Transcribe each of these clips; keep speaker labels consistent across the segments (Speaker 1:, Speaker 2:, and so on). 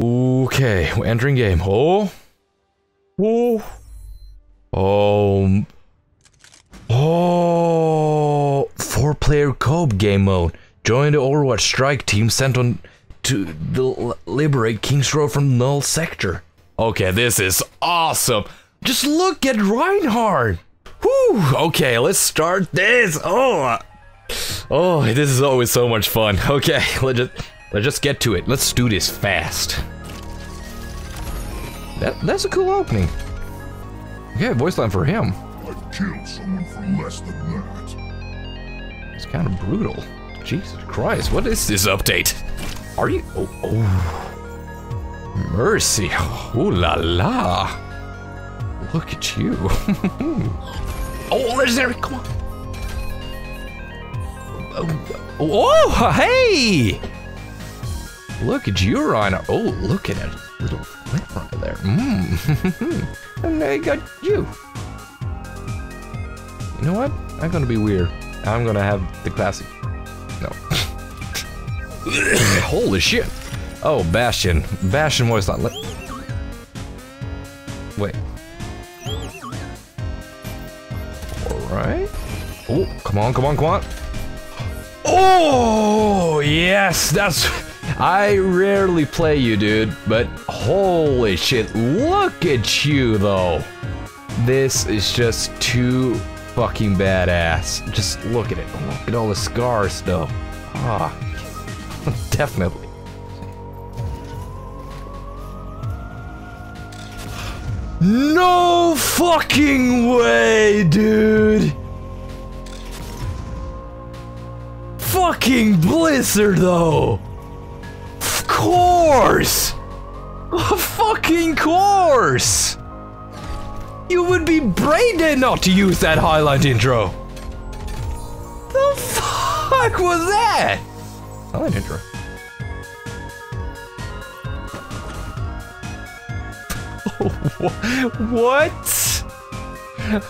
Speaker 1: Okay, we're entering game. Oh. Oh. Oh. Oh. Four player co-op game mode. Join the Overwatch strike team sent on to liberate King's Row from Null Sector. Okay, this is awesome. Just look at Reinhardt. Whew. Okay, let's start this. Oh. Oh, this is always so much fun. Okay, let's just let's just get to it. Let's do this fast. That that's a cool opening. Okay, voice line for him.
Speaker 2: I'd kill someone for less than that.
Speaker 1: It's kind of brutal. Jesus Christ, what is this update? Are you? Oh, oh. mercy! Ooh la la! Look at you! oh, legendary! Come on! Oh, oh, hey! Look at you, Rhino. Oh, look at that little flip right there. Mmm. and I got you. You know what? I'm gonna be weird. I'm gonna have the classic. No. Holy shit. Oh, Bastion. Bastion was not. Wait. Alright. Oh, come on, come on, come on. Oh, yes, that's. I rarely play you, dude, but holy shit, look at you, though. This is just too fucking badass. Just look at it. Look at all the scars, though. Ah, definitely. No fucking way, dude! Fucking Blizzard, though! Course! Of fucking course! You would be brain dead not to use that highlight intro! The fuck was that? Highlight intro. what?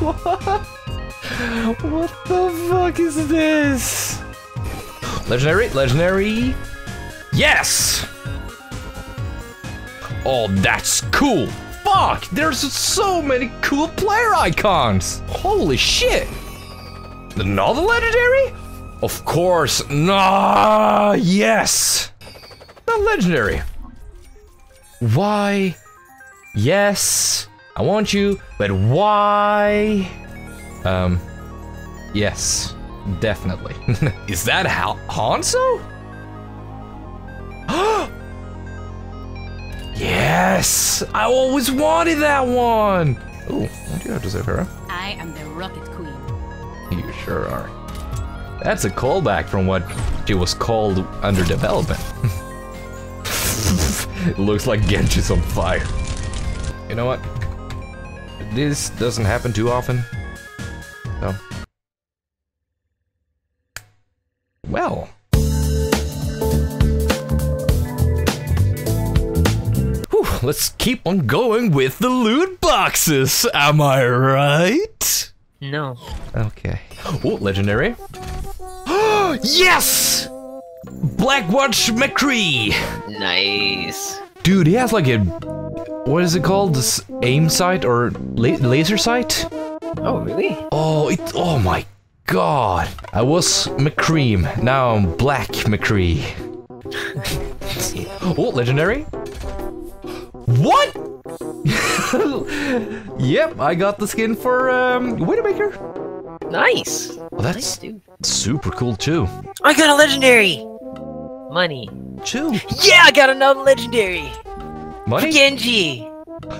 Speaker 1: What? What the fuck is this? Legendary, legendary. Yes! Oh, that's cool. Fuck, there's so many cool player icons. Holy shit. Another legendary? Of course. Nah, yes. Not legendary. Why? Yes. I want you, but why? Um, yes, definitely. Is that how Hanzo? Yes! I always wanted that one! Oh, what do you have to say, Pharah?
Speaker 3: I am the Rocket Queen.
Speaker 1: You sure are. That's a callback from what she was called under development. it looks like Genji's on fire. You know what? This doesn't happen too often. So. Well. Let's keep on going with the loot boxes. Am I right?
Speaker 4: No.
Speaker 1: Okay. Oh, legendary. yes! Blackwatch McCree.
Speaker 4: Nice.
Speaker 1: Dude, he has like a what is it called? This aim sight or la laser sight?
Speaker 4: Oh, really?
Speaker 1: Oh, it. Oh my god! I was McCream. Now I'm Black McCree. oh, legendary. What? yep, I got the skin for um, Widowmaker.
Speaker 4: Nice.
Speaker 1: Well, that's
Speaker 4: Nice, dude.
Speaker 1: super cool too.
Speaker 4: I got a legendary. Money.
Speaker 1: Two.
Speaker 4: Yeah, I got another legendary.
Speaker 1: Money?
Speaker 4: Genji.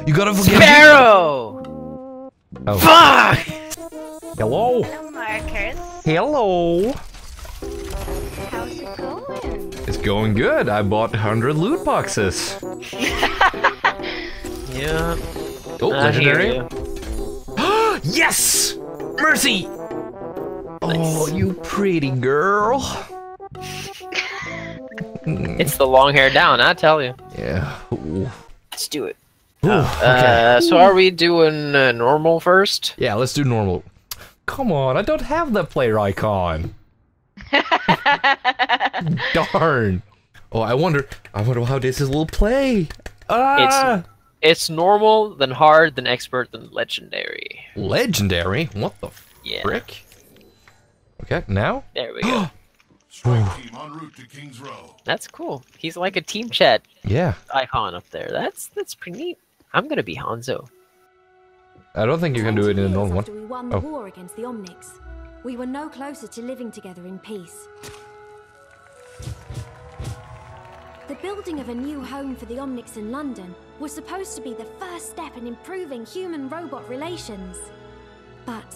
Speaker 1: You gotta forget.
Speaker 4: Sparrow.
Speaker 1: Oh.
Speaker 4: Fuck.
Speaker 1: Hello.
Speaker 5: Hello, Marcus.
Speaker 1: Hello.
Speaker 5: How's it going?
Speaker 1: It's going good. I bought 100 loot boxes.
Speaker 4: Yeah.
Speaker 1: Oh,
Speaker 4: I hear
Speaker 1: legendary.
Speaker 4: you.
Speaker 1: yes! Mercy! Oh, you pretty girl.
Speaker 4: It's the long hair down, I tell you.
Speaker 1: Yeah. Ooh.
Speaker 4: Let's do it.
Speaker 1: Ooh, okay.
Speaker 4: Uh, so are we doing uh, normal first?
Speaker 1: yeah, let's do normal. Come on, I don't have the player icon. Darn. Oh, I wonder. I wonder how this will play. Ah,
Speaker 4: It's normal, then hard, then expert, then legendary.
Speaker 1: legendary. What the
Speaker 4: Yeah.
Speaker 1: frick? Okay, now.
Speaker 4: There we go.
Speaker 2: Team en route to King's Row.
Speaker 4: that's cool. He's like a team chat
Speaker 1: Yeah,
Speaker 4: icon up there. That's that's pretty neat. I'm gonna be Hanzo.
Speaker 1: I don't think you can do it in a normal one.
Speaker 6: we won
Speaker 1: Oh.
Speaker 6: war against the Omnics, we were no closer to living together in peace. Building of a new home for the Omnics in London was supposed to be the first step in improving human-robot relations. But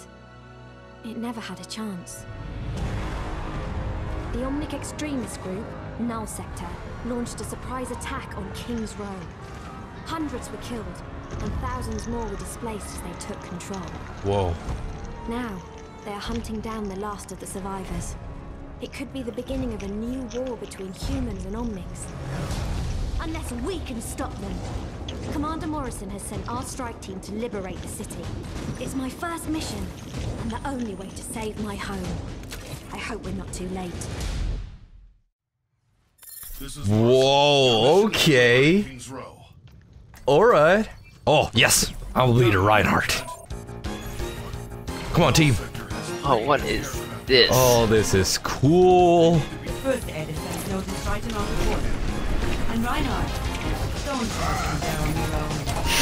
Speaker 6: it never had a chance. The Omnic extremist group, Null Sector, launched a surprise attack on King's Row. Hundreds were killed, and thousands more were displaced as they took control.
Speaker 1: Whoa.
Speaker 6: Now, they are hunting down the last of the survivors. It could be the beginning of a new war between humans and Omnics. Unless we can stop them. Commander Morrison has sent our strike team to liberate the city. It's my first mission, and the only way to save my home. I hope we're not too late.
Speaker 1: Whoa. Okay. All right. Oh yes, I will be the Reinhardt. Come on, team.
Speaker 4: Oh, what is this?
Speaker 1: Oh, this is cool.
Speaker 7: First air defense notice right along the border. And Reinhardt, don't trust down your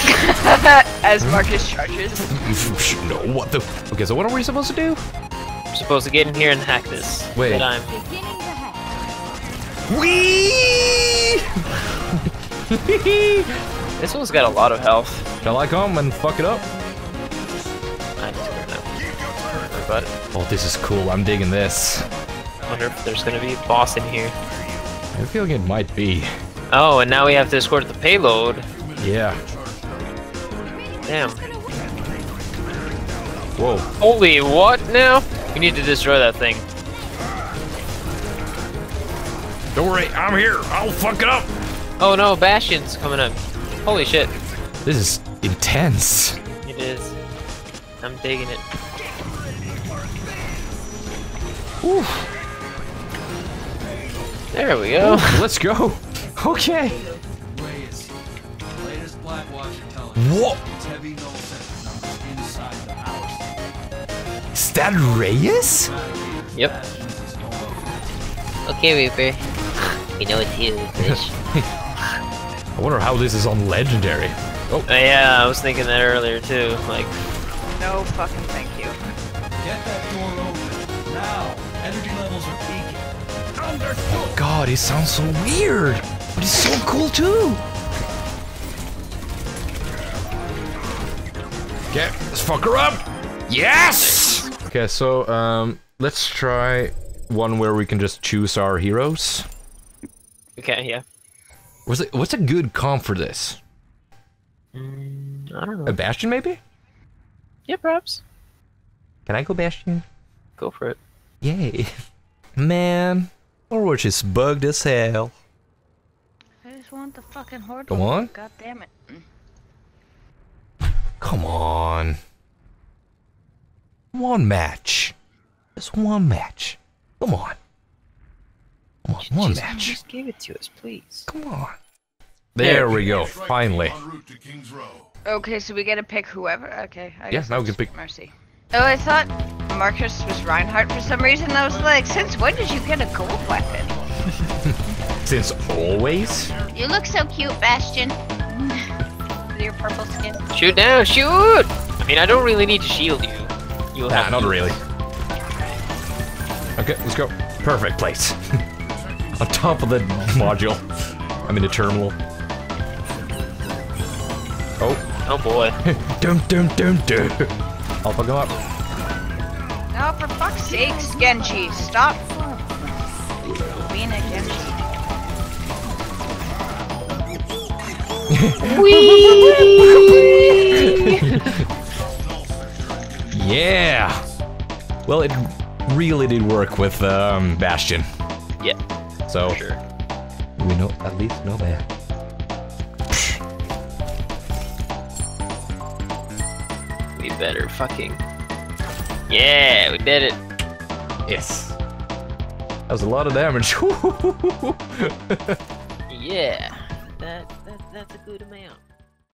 Speaker 8: As Marcus charges.
Speaker 1: no, what the? Okay, so what are we supposed to do?
Speaker 4: I'm supposed to get in here and hack this.
Speaker 1: Wait.
Speaker 4: But I'm
Speaker 6: Beginning the head.
Speaker 1: Wee!
Speaker 4: this one's got a lot of health.
Speaker 1: Shall I come and fuck it up?
Speaker 4: But
Speaker 1: Oh, this is cool. I'm digging this.
Speaker 4: I wonder if there's gonna be a boss in here.
Speaker 1: I feel like it might be.
Speaker 4: Oh, and now we have to escort the payload.
Speaker 1: Yeah.
Speaker 4: Damn.
Speaker 1: Whoa.
Speaker 4: Holy what now? We need to destroy that thing.
Speaker 1: Don't worry, I'm here. I'll fuck it up.
Speaker 4: Oh no, Bastion's coming up. Holy shit.
Speaker 1: This is intense.
Speaker 4: It is. I'm digging it. There we go.
Speaker 1: Let's go. Okay.
Speaker 9: Reyes. Latest Blackwatch intelligence.
Speaker 1: What?
Speaker 9: It's heavy null sector numbers inside the house.
Speaker 1: Is that Reyes?
Speaker 4: Yep. Okay, Reaper. We know it's you, bitch.
Speaker 1: I wonder how this is on legendary.
Speaker 4: Uh, yeah, I was thinking that earlier too. Like,
Speaker 8: No fucking thank you.
Speaker 9: Get that door open. Now. Energy levels are peaking.
Speaker 1: Oh god, he sounds so weird. But he's so cool too. Okay, let's fuck her up. Yes! Okay, so um let's try one where we can just choose our heroes.
Speaker 4: okay, yeah.
Speaker 1: What's it what's a good comp for this?
Speaker 4: Mm, I don't know.
Speaker 1: A Bastion maybe?
Speaker 4: Yeah, perhaps.
Speaker 1: Can I go Bastion?
Speaker 4: Go for it.
Speaker 1: Yay. Man, Overwatch is bugged as hell.
Speaker 5: I just want the fucking horde.
Speaker 1: Come on.
Speaker 5: God damn it.
Speaker 1: Come on. One match. Just one match. Come on. Come on, one
Speaker 4: just,
Speaker 1: match.
Speaker 4: Just give it to us, please.
Speaker 1: Come on. There we go,
Speaker 2: Strike
Speaker 1: finally.
Speaker 2: team en route to King's Row.
Speaker 8: Okay, so we get to pick whoever? Okay. I
Speaker 1: Yeah,
Speaker 8: guess
Speaker 1: now we
Speaker 8: it's
Speaker 1: can pick-
Speaker 8: Mercy. Oh, I thought Marcus was Reinhardt for some reason. I was like, since when did you get a gold weapon?
Speaker 1: Since always?
Speaker 5: You look so cute, Bastion. With your purple skin.
Speaker 4: Shoot down, shoot! I mean, I don't really need to shield you. You'll
Speaker 1: Nah,
Speaker 4: have
Speaker 1: not really. Okay, let's go. Perfect place. On top of the module. I mean the terminal. Oh,
Speaker 4: Oh boy.
Speaker 1: dum dum dum dum. I'll fuck him up.
Speaker 8: No, for fuck's sakes, Genji, stop being a Genji.
Speaker 1: Yeah. Well, it really did work with um, Bastion.
Speaker 4: yeah,
Speaker 1: So
Speaker 4: sure.
Speaker 1: we know at least know that.
Speaker 4: We better fucking. Yeah, we did it.
Speaker 1: Yes. That was a lot of damage.
Speaker 4: Yeah, that, that that's a good amount.